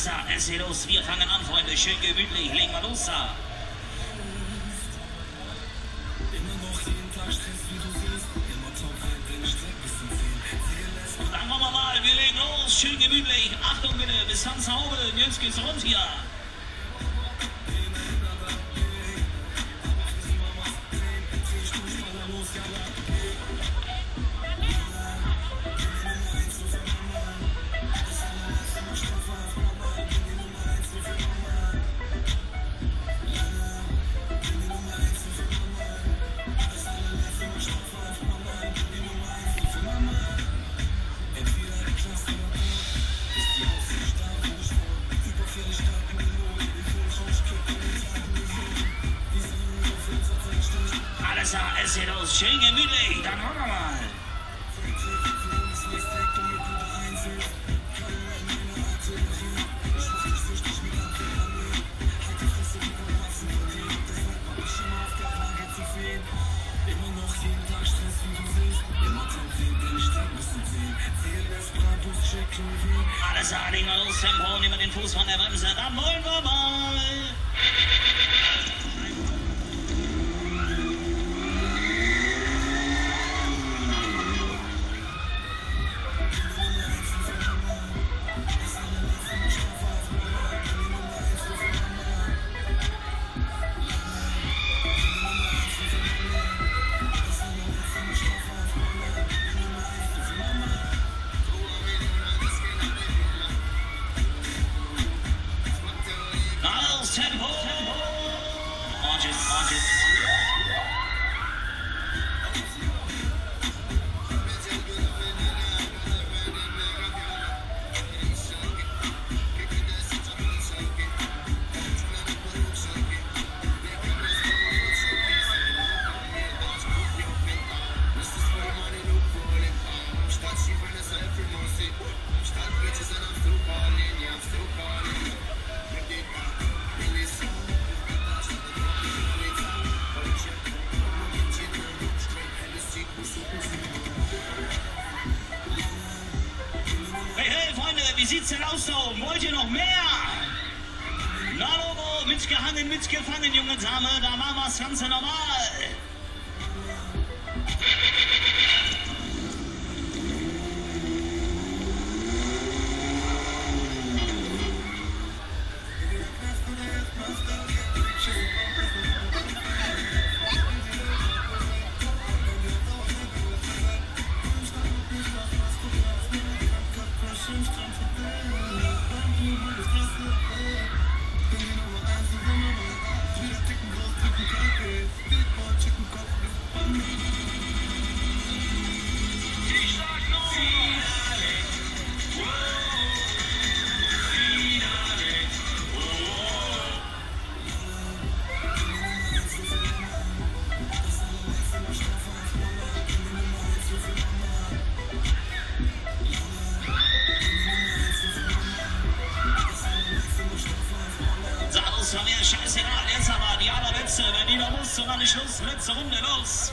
Klar, es geht los. Wir fangen an, Freunde. Schön gemütlich. Legen wir los da. Dann machen wir mal. Wir legen los. Schön gemütlich. Achtung bitte. Bis ganz nach oben. Jetzt geht's rund hier. Alles es geht los. Schön gemütlich. Dann machen wir mal. Alles wir los. Tempo, nehmen den Fuß von der Bremse. Dann wollen wir mal. Na los, Tempo. Und sieht's denn aus da oben? Wollt ihr noch mehr? Na, Logo, mitgehangen, mitgefangen, junge Dame, da machen wir's ganz normal. Mir scheißegal. Jetzt aber die allerletzte. Wenn die noch muss, war nicht Schluss. Letzte Runde, los.